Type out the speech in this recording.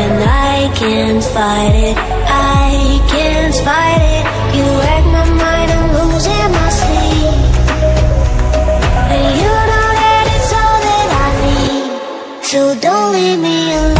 and I can't fight it. I can't fight it. You wreck my mind, I'm losing my sleep. And you know that it's all that I need. So don't leave me alone.